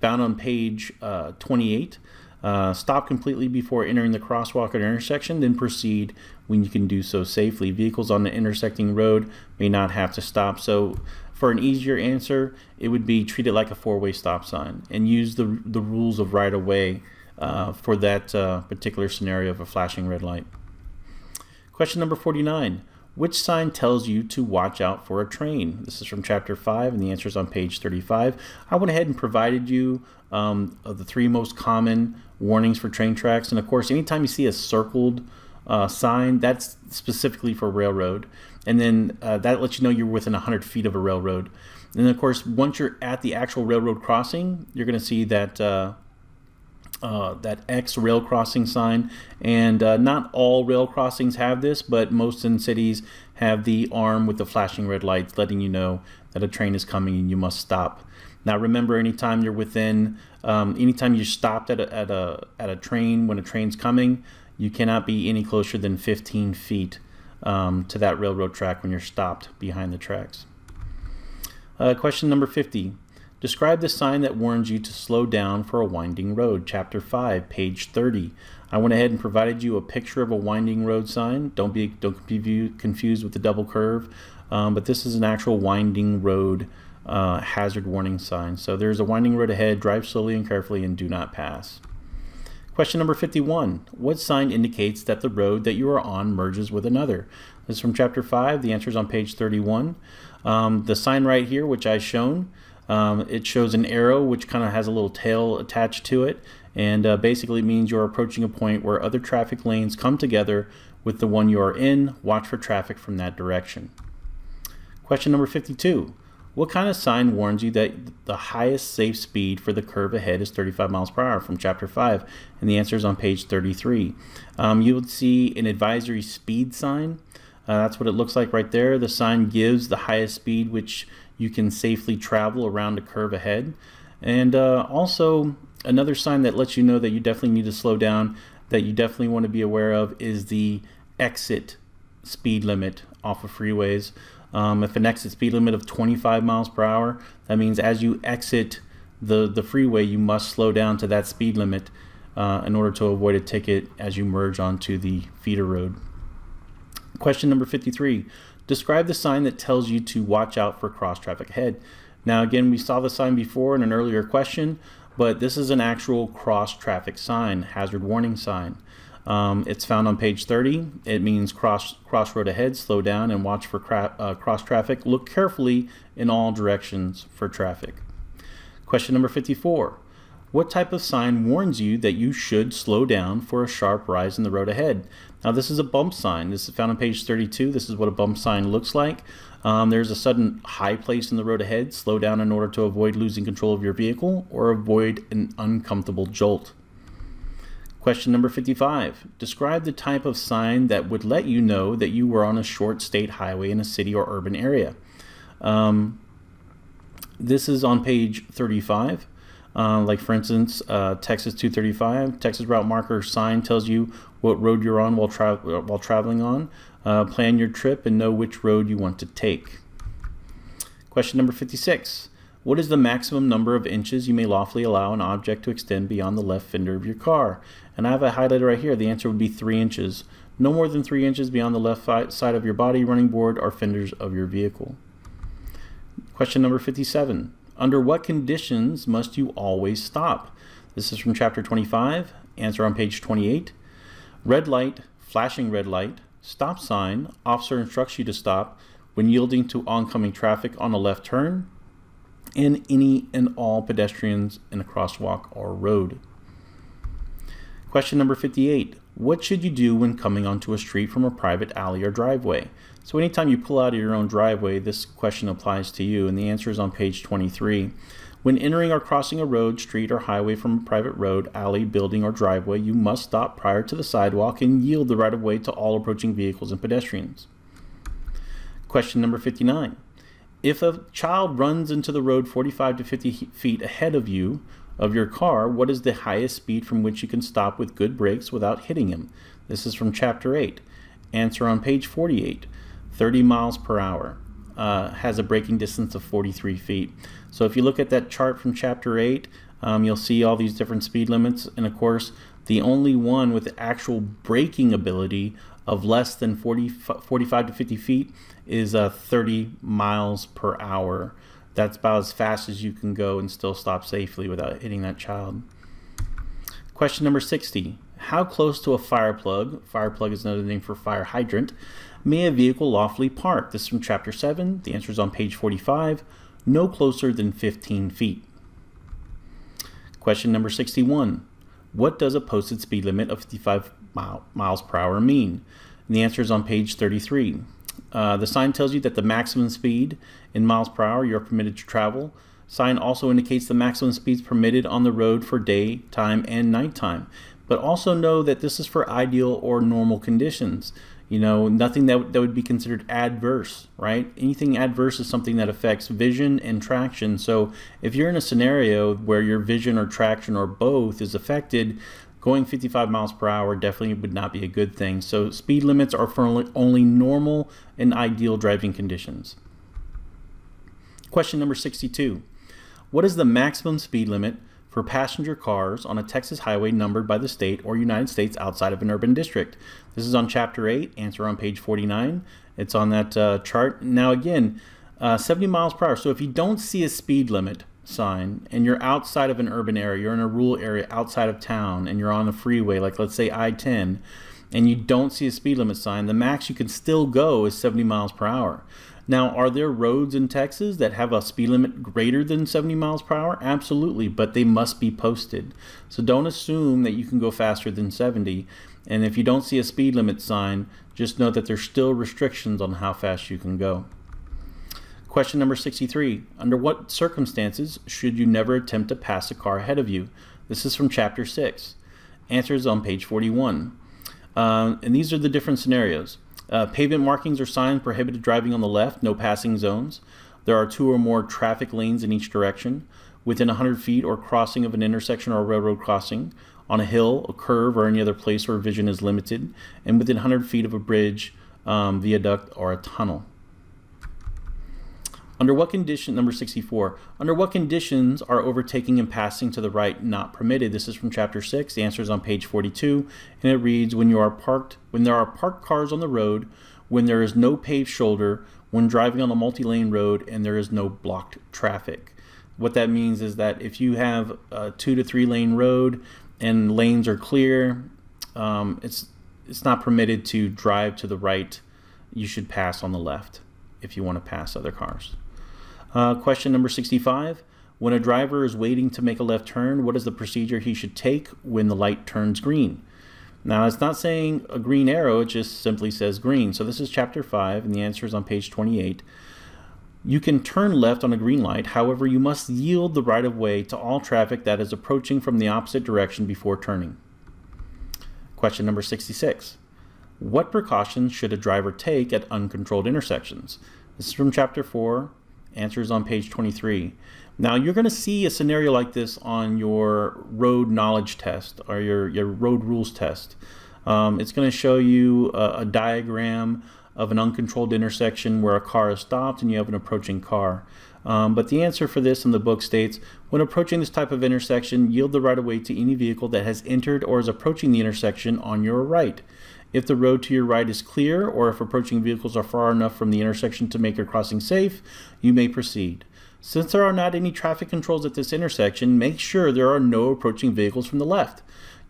found on page uh, 28. Uh, stop completely before entering the crosswalk or intersection, then proceed when you can do so safely. Vehicles on the intersecting road may not have to stop. So for an easier answer, it would be treat it like a four-way stop sign and use the, the rules of right-of-way uh, for that uh, particular scenario of a flashing red light. Question number 49. Which sign tells you to watch out for a train? This is from chapter 5 and the answer is on page 35. I went ahead and provided you um, of the three most common warnings for train tracks. And of course, anytime you see a circled uh, sign, that's specifically for railroad. And then uh, that lets you know you're within 100 feet of a railroad. And of course, once you're at the actual railroad crossing, you're going to see that uh, uh, that X rail crossing sign. And uh, not all rail crossings have this, but most in cities have the arm with the flashing red lights letting you know that a train is coming and you must stop. Now remember, anytime you're within, um, anytime you're stopped at a, at, a, at a train when a train's coming, you cannot be any closer than 15 feet um, to that railroad track when you're stopped behind the tracks. Uh, question number 50. Describe the sign that warns you to slow down for a winding road. Chapter 5, page 30. I went ahead and provided you a picture of a winding road sign. Don't be don't be confused with the double curve, um, but this is an actual winding road uh, hazard warning sign. So there's a winding road ahead. Drive slowly and carefully and do not pass. Question number 51. What sign indicates that the road that you are on merges with another? This is from chapter 5. The answer is on page 31. Um, the sign right here, which I've shown, um, it shows an arrow which kind of has a little tail attached to it and uh, basically means you're approaching a point where other traffic lanes come together with the one you are in. Watch for traffic from that direction. Question number 52. What kind of sign warns you that the highest safe speed for the curve ahead is 35 miles per hour from chapter 5? And the answer is on page 33. Um, you would see an advisory speed sign. Uh, that's what it looks like right there. The sign gives the highest speed, which you can safely travel around a curve ahead. And uh, also, another sign that lets you know that you definitely need to slow down, that you definitely want to be aware of, is the exit speed limit off of freeways. Um, if an exit speed limit of 25 miles per hour, that means as you exit the, the freeway, you must slow down to that speed limit uh, in order to avoid a ticket as you merge onto the feeder road. Question number 53 Describe the sign that tells you to watch out for cross traffic ahead. Now again, we saw the sign before in an earlier question, but this is an actual cross traffic sign, hazard warning sign. Um, it's found on page 30. It means cross crossroad ahead, slow down, and watch for uh, cross traffic. Look carefully in all directions for traffic. Question number 54. What type of sign warns you that you should slow down for a sharp rise in the road ahead? Now this is a bump sign. This is found on page 32. This is what a bump sign looks like. Um, there's a sudden high place in the road ahead. Slow down in order to avoid losing control of your vehicle or avoid an uncomfortable jolt. Question number 55. Describe the type of sign that would let you know that you were on a short state highway in a city or urban area. Um, this is on page 35. Uh, like for instance, uh, Texas 235, Texas route marker sign tells you what road you're on while, tra while traveling on. Uh, plan your trip and know which road you want to take. Question number 56. What is the maximum number of inches you may lawfully allow an object to extend beyond the left fender of your car? And I have a highlighter right here. The answer would be 3 inches. No more than 3 inches beyond the left side of your body, running board, or fenders of your vehicle. Question number 57. Under what conditions must you always stop? This is from chapter 25. Answer on page 28. Red light, flashing red light, stop sign, officer instructs you to stop when yielding to oncoming traffic on a left turn, and any and all pedestrians in a crosswalk or road. Question number 58. What should you do when coming onto a street from a private alley or driveway? So anytime you pull out of your own driveway, this question applies to you, and the answer is on page 23. When entering or crossing a road, street, or highway from a private road, alley, building, or driveway, you must stop prior to the sidewalk and yield the right of way to all approaching vehicles and pedestrians. Question number 59. If a child runs into the road 45 to 50 feet ahead of you, of your car, what is the highest speed from which you can stop with good brakes without hitting him? This is from chapter 8. Answer on page 48. 30 miles per hour. Uh, has a braking distance of 43 feet. So if you look at that chart from chapter 8, um, you'll see all these different speed limits. And of course, the only one with actual braking ability of less than 40, 45 to 50 feet is uh, 30 miles per hour. That's about as fast as you can go and still stop safely without hitting that child. Question number 60. How close to a fire plug, fire plug is another name for fire hydrant, may a vehicle lawfully park? This is from chapter 7. The answer is on page 45. No closer than 15 feet. Question number 61. What does a posted speed limit of 55 mile, miles per hour mean? And the answer is on page 33. Uh, the sign tells you that the maximum speed in miles per hour you're permitted to travel. Sign also indicates the maximum speeds permitted on the road for daytime and nighttime. But also know that this is for ideal or normal conditions. You know, nothing that, that would be considered adverse, right? Anything adverse is something that affects vision and traction. So if you're in a scenario where your vision or traction or both is affected, going 55 miles per hour definitely would not be a good thing. So speed limits are for only normal and ideal driving conditions. Question number 62. What is the maximum speed limit for passenger cars on a Texas highway numbered by the state or United States outside of an urban district? This is on chapter 8, answer on page 49. It's on that uh, chart. Now again, uh, 70 miles per hour. So if you don't see a speed limit, sign and you're outside of an urban area, you're in a rural area outside of town and you're on a freeway, like let's say I-10, and you don't see a speed limit sign, the max you can still go is 70 miles per hour. Now, are there roads in Texas that have a speed limit greater than 70 miles per hour? Absolutely, but they must be posted. So don't assume that you can go faster than 70. And if you don't see a speed limit sign, just know that there's still restrictions on how fast you can go. Question number 63. Under what circumstances should you never attempt to pass a car ahead of you? This is from chapter 6. Answers on page 41. Uh, and these are the different scenarios. Uh, pavement markings or signs prohibited driving on the left, no passing zones. There are two or more traffic lanes in each direction. Within 100 feet or crossing of an intersection or railroad crossing. On a hill, a curve, or any other place where vision is limited. And within 100 feet of a bridge, um, viaduct, or a tunnel. Under what condition, number 64, under what conditions are overtaking and passing to the right not permitted? This is from chapter 6. The answer is on page 42, and it reads, when you are parked, when there are parked cars on the road, when there is no paved shoulder, when driving on a multi-lane road, and there is no blocked traffic. What that means is that if you have a two to three lane road and lanes are clear, um, it's it's not permitted to drive to the right. You should pass on the left if you want to pass other cars. Uh, question number 65. When a driver is waiting to make a left turn, what is the procedure he should take when the light turns green? Now, it's not saying a green arrow, it just simply says green. So this is chapter 5, and the answer is on page 28. You can turn left on a green light, however, you must yield the right of way to all traffic that is approaching from the opposite direction before turning. Question number 66. What precautions should a driver take at uncontrolled intersections? This is from chapter 4, answers on page 23. Now you're going to see a scenario like this on your road knowledge test or your, your road rules test. Um, it's going to show you a, a diagram of an uncontrolled intersection where a car is stopped and you have an approaching car. Um, but the answer for this in the book states, when approaching this type of intersection, yield the right of way to any vehicle that has entered or is approaching the intersection on your right. If the road to your right is clear or if approaching vehicles are far enough from the intersection to make your crossing safe, you may proceed. Since there are not any traffic controls at this intersection, make sure there are no approaching vehicles from the left.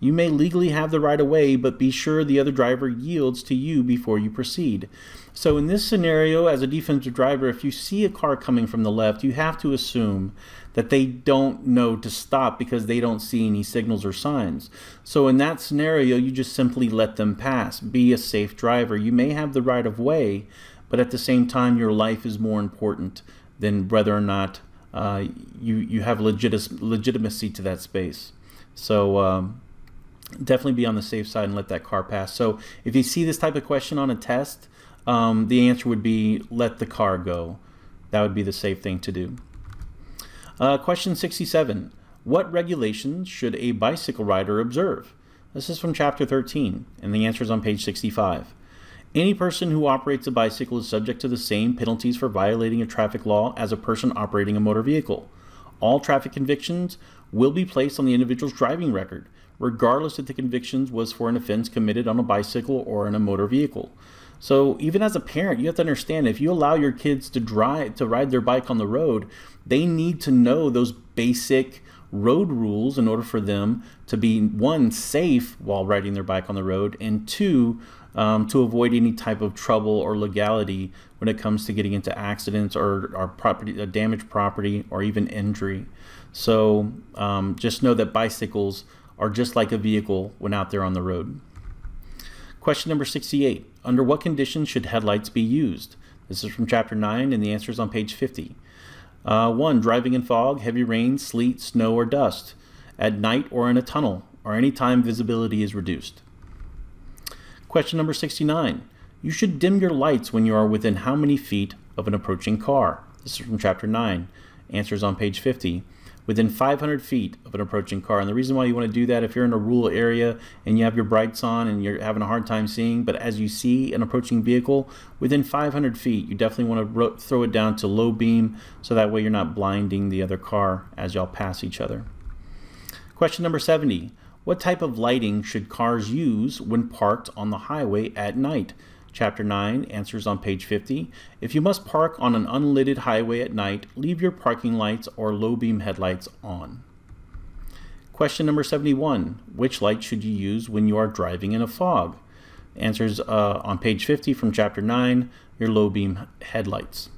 You may legally have the right of way, but be sure the other driver yields to you before you proceed. So in this scenario, as a defensive driver, if you see a car coming from the left, you have to assume that they don't know to stop because they don't see any signals or signs. So in that scenario, you just simply let them pass. Be a safe driver. You may have the right of way, but at the same time, your life is more important than whether or not uh, you you have legit- legitimacy to that space. So um, definitely be on the safe side and let that car pass. So if you see this type of question on a test, um, the answer would be let the car go. That would be the safe thing to do. Uh, question 67. What regulations should a bicycle rider observe? This is from chapter 13, and the answer is on page 65. Any person who operates a bicycle is subject to the same penalties for violating a traffic law as a person operating a motor vehicle. All traffic convictions will be placed on the individual's driving record, regardless if the convictions was for an offense committed on a bicycle or in a motor vehicle. So even as a parent, you have to understand if you allow your kids to drive to ride their bike on the road, they need to know those basic road rules in order for them to be one safe while riding their bike on the road and two um, to avoid any type of trouble or legality when it comes to getting into accidents or, or property uh, damaged property or even injury so um, just know that bicycles are just like a vehicle when out there on the road. Question number 68. Under what conditions should headlights be used? This is from chapter 9 and the answer is on page 50. Uh, 1. Driving in fog, heavy rain, sleet, snow, or dust. At night or in a tunnel, or any time visibility is reduced. Question number 69. You should dim your lights when you are within how many feet of an approaching car? This is from chapter 9. Answers on page 50 within 500 feet of an approaching car. And the reason why you want to do that if you're in a rural area and you have your brights on and you're having a hard time seeing, but as you see an approaching vehicle within 500 feet, you definitely want to throw it down to low beam so that way you're not blinding the other car as y'all pass each other. Question number 70. What type of lighting should cars use when parked on the highway at night? Chapter 9 answers on page 50. If you must park on an unlighted highway at night, leave your parking lights or low beam headlights on. Question number 71. Which light should you use when you are driving in a fog? Answers uh, on page 50 from chapter 9, your low beam headlights.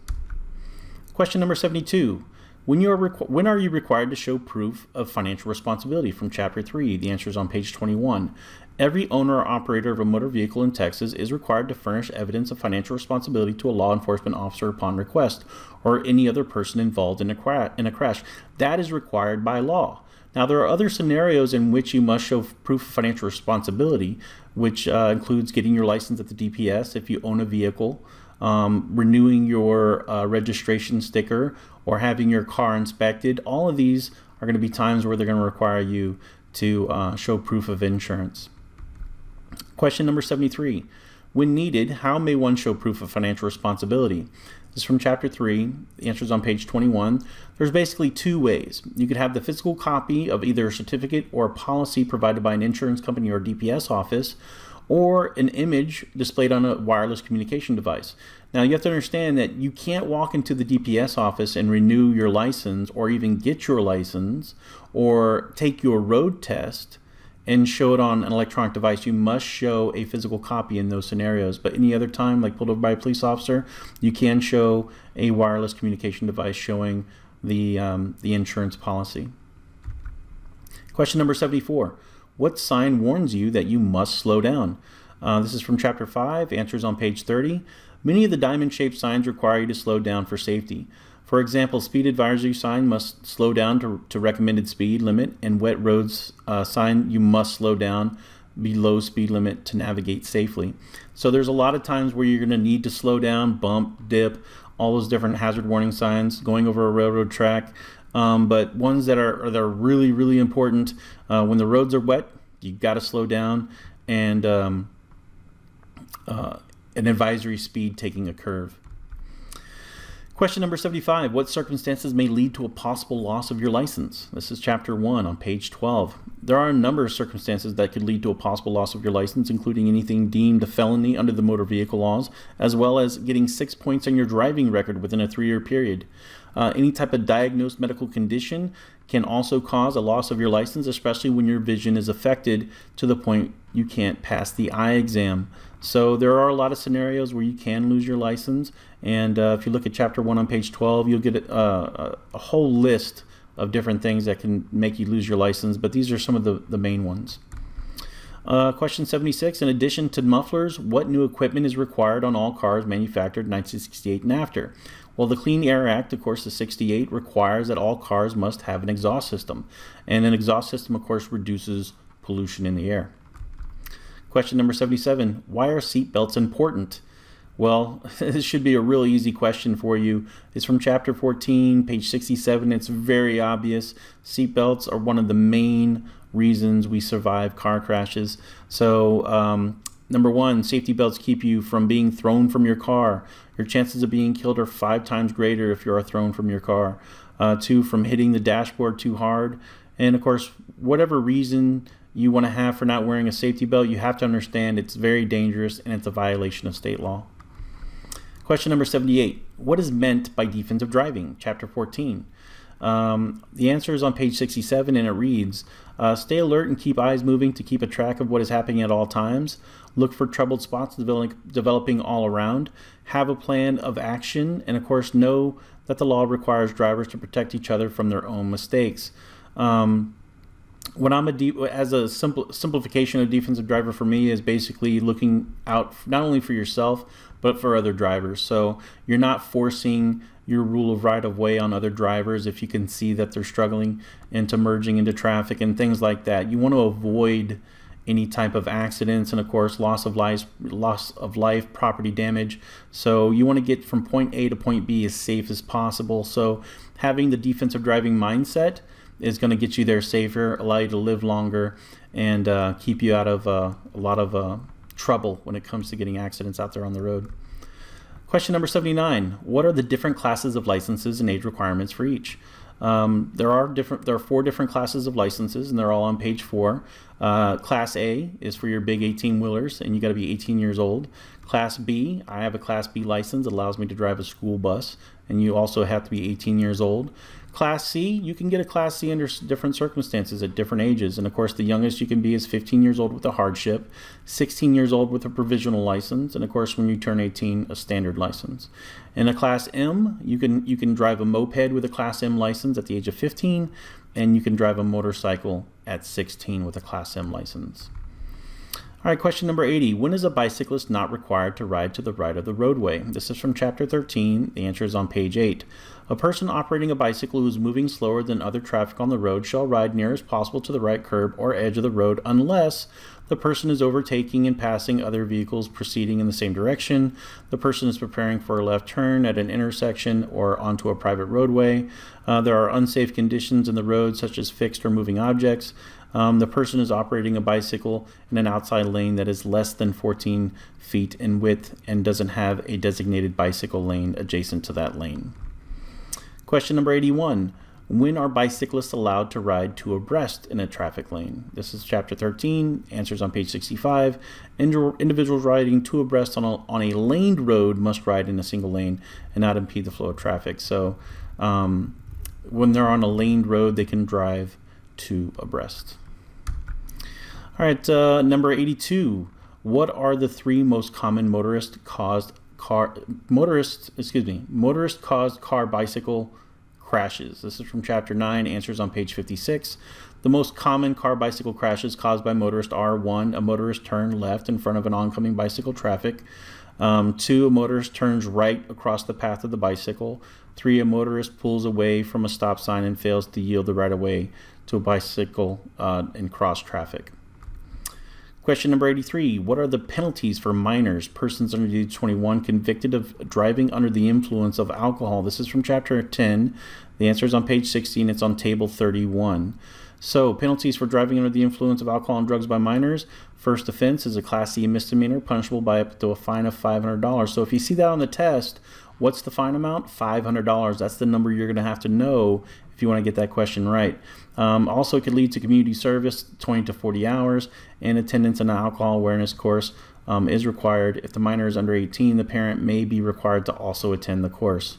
Question number 72. When, you are when are you required to show proof of financial responsibility from chapter 3? The answer is on page 21. Every owner or operator of a motor vehicle in Texas is required to furnish evidence of financial responsibility to a law enforcement officer upon request or any other person involved in a, cra- in a crash. That is required by law. Now, there are other scenarios in which you must show proof of financial responsibility, which uh, includes getting your license at the DPS if you own a vehicle, um, renewing your uh, registration sticker, or having your car inspected. All of these are going to be times where they're going to require you to uh, show proof of insurance. Question number 73. When needed, how may one show proof of financial responsibility? This is from chapter 3. The answer is on page 21. There's basically two ways. You could have the physical copy of either a certificate or a policy provided by an insurance company or DPS office, or an image displayed on a wireless communication device. Now, you have to understand that you can't walk into the DPS office and renew your license or even get your license or take your road test and show it on an electronic device, you must show a physical copy in those scenarios. But any other time, like pulled over by a police officer, you can show a wireless communication device showing the, um, the insurance policy. Question number 74. What sign warns you that you must slow down? Uh, this is from chapter 5, answers on page 30. Many of the diamond-shaped signs require you to slow down for safety. For example, speed advisory sign must slow down to, to recommended speed limit, and wet roads uh, sign you must slow down below speed limit to navigate safely. So there's a lot of times where you're going to need to slow down, bump, dip, all those different hazard warning signs, going over a railroad track. Um, but ones that are, that are really, really important, uh, when the roads are wet, you got to slow down and um, uh, an advisory speed taking a curve. Question number 75. What circumstances may lead to a possible loss of your license? This is chapter 1 on page 12. There are a number of circumstances that could lead to a possible loss of your license, including anything deemed a felony under the motor vehicle laws, as well as getting six points on your driving record within a three year period. Uh, any type of diagnosed medical condition can also cause a loss of your license, especially when your vision is affected to the point you can't pass the eye exam. So there are a lot of scenarios where you can lose your license. And uh, if you look at chapter one on page 12, you'll get a, a, a, whole list of different things that can make you lose your license. But these are some of the, the main ones. Uh, question 76, in addition to mufflers, what new equipment is required on all cars manufactured 1968 and after? Well, the Clean Air Act, of course, the 68, requires that all cars must have an exhaust system. And an exhaust system, of course, reduces pollution in the air. Question number 77 Why are seat belts important? Well, this should be a really easy question for you. It's from chapter 14, page 67. It's very obvious. Seat belts are one of the main reasons we survive car crashes. So, um, number one, safety belts keep you from being thrown from your car. Your chances of being killed are five times greater if you are thrown from your car. Uh, two, from hitting the dashboard too hard. And of course, whatever reason you want to have for not wearing a safety belt, you have to understand it's very dangerous and it's a violation of state law. Question number 78. What is meant by defensive driving? Chapter 14. Um, the answer is on page 67 and it reads, uh, stay alert and keep eyes moving to keep a track of what is happening at all times. Look for troubled spots developing, all around. Have a plan of action and of course know that the law requires drivers to protect each other from their own mistakes. Um, when I'm a deep as a simple simplification of defensive driver for me is basically looking out not only for yourself but for other drivers. So you're not forcing your rule of right of way on other drivers if you can see that they're struggling into merging into traffic and things like that. You want to avoid any type of accidents and of course loss of life loss of life property damage so you want to get from point a to point b as safe as possible so having the defensive driving mindset is going to get you there safer, allow you to live longer, and uh, keep you out of uh, a lot of uh, trouble when it comes to getting accidents out there on the road. Question number 79. What are the different classes of licenses and age requirements for each? Um, there are different. There are four different classes of licenses, and they're all on page four. Uh, class A is for your big 18 wheelers, and you got to be 18 years old. Class B, I have a Class B license. Allows me to drive a school bus, and you also have to be 18 years old. Class C, you can get a Class C under different circumstances at different ages. And of course, the youngest you can be is 15 years old with a hardship, 16 years old with a provisional license, and of course, when you turn 18, a standard license. In a Class M, you can you can drive a moped with a Class M license at the age of 15, and you can drive a motorcycle at 16 with a Class M license. All right, question number 80. When is a bicyclist not required to ride to the right of the roadway? This is from chapter 13. The answer is on page 8. A person operating a bicycle who is moving slower than other traffic on the road shall ride near as possible to the right curb or edge of the road unless the person is overtaking and passing other vehicles proceeding in the same direction, the person is preparing for a left turn at an intersection or onto a private roadway, uh, there are unsafe conditions in the road such as fixed or moving objects, um, the person is operating a bicycle in an outside lane that is less than 14 feet in width and doesn't have a designated bicycle lane adjacent to that lane. Question number 81. When are bicyclists allowed to ride two abreast in a traffic lane? This is chapter 13, answers on page 65. Individuals riding two abreast on a, on a laned road must ride in a single lane and not impede the flow of traffic. So um, when they're on a laned road, they can drive two abreast. All right, uh, number 82. What are the three most common motorist caused car motorist excuse me motorist caused car bicycle crashes? This is from chapter 9. Answers on page 56. The most common car bicycle crashes caused by motorists are one, a motorist turned left in front of an oncoming bicycle traffic. Um, two, a motorist turns right across the path of the bicycle. Three, a motorist pulls away from a stop sign and fails to yield the right of way to a bicycle uh, in cross traffic. Question number 83 What are the penalties for minors, persons under the age of 21, convicted of driving under the influence of alcohol? This is from chapter 10. The answer is on page 16. It's on table 31. So, penalties for driving under the influence of alcohol and drugs by minors. First offense is a Class C misdemeanor, punishable by up to a fine of $500. So, if you see that on the test, what's the fine amount? $500. That's the number you're going to have to know if you want to get that question right. Um, also, it could lead to community service, 20 to 40 hours, and attendance in an alcohol awareness course um, is required. If the minor is under 18, the parent may be required to also attend the course.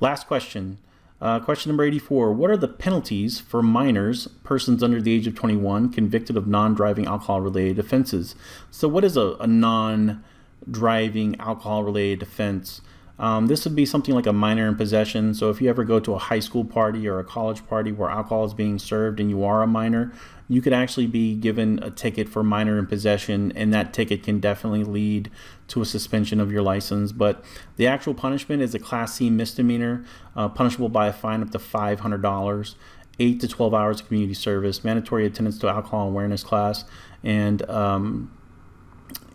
Last question. Uh, question number 84 What are the penalties for minors, persons under the age of 21, convicted of non driving alcohol related offenses? So, what is a, a non driving alcohol related offense? Um, this would be something like a minor in possession. So, if you ever go to a high school party or a college party where alcohol is being served and you are a minor, you could actually be given a ticket for minor in possession, and that ticket can definitely lead to a suspension of your license. But the actual punishment is a Class C misdemeanor, uh, punishable by a fine up to $500, 8 to 12 hours of community service, mandatory attendance to alcohol awareness class, and um,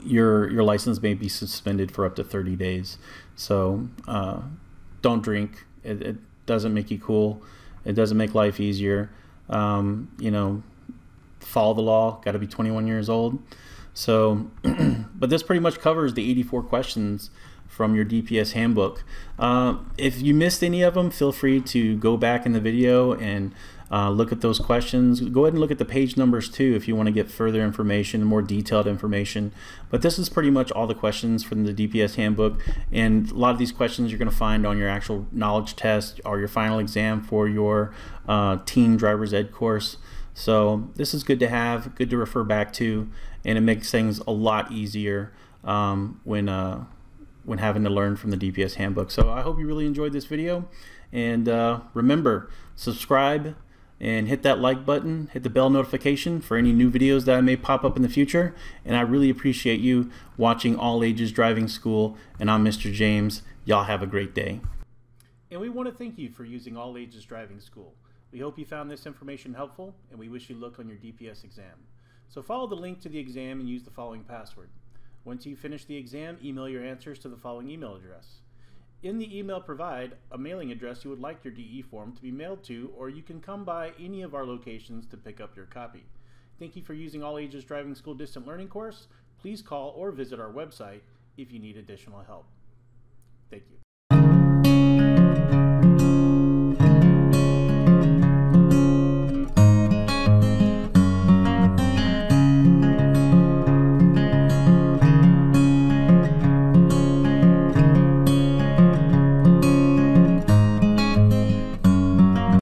your your license may be suspended for up to 30 days. So uh, don't drink. It, it, doesn't make you cool. It doesn't make life easier. Um, you know, follow the law. Got to be 21 years old. So, but this pretty much covers the 84 questions from your DPS handbook. Uh, if you missed any of them, feel free to go back in the video and uh, look at those questions. Go ahead and look at the page numbers too if you want to get further information, more detailed information. But this is pretty much all the questions from the DPS handbook. And a lot of these questions you're going to find on your actual knowledge test or your final exam for your uh, teen driver's ed course. So this is good to have, good to refer back to, and it makes things a lot easier um, when uh, when having to learn from the DPS handbook. So I hope you really enjoyed this video, and uh, remember, subscribe and hit that like button, hit the bell notification for any new videos that I may pop up in the future. And I really appreciate you watching All Ages Driving School. And I'm Mr. James. Y'all have a great day. And we want to thank you for using All Ages Driving School. We hope you found this information helpful, and we wish you luck on your DPS exam. So follow the link to the exam and use the following password. Once you finish the exam, email your answers to the following email address. In the email provide a mailing address you would like your DE form to be mailed to, or you can come by any of our locations to pick up your copy. Thank you for using All Ages Driving School Distant Learning course. Please call or visit our website if you need additional help. Thank you.